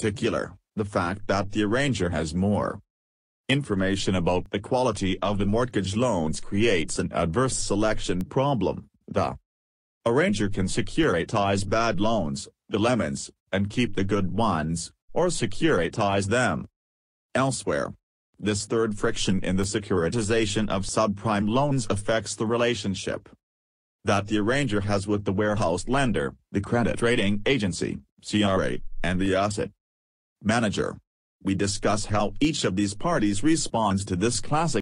particular, the fact that the arranger has more information about the quality of the mortgage loans creates an adverse selection problem. The arranger can securitize bad loans, the lemons, and keep the good ones, or securitize them. Elsewhere, this third friction in the securitization of subprime loans affects the relationship that the arranger has with the warehouse lender, the credit rating agency, CRA, and the asset manager. We discuss how each of these parties responds to this classic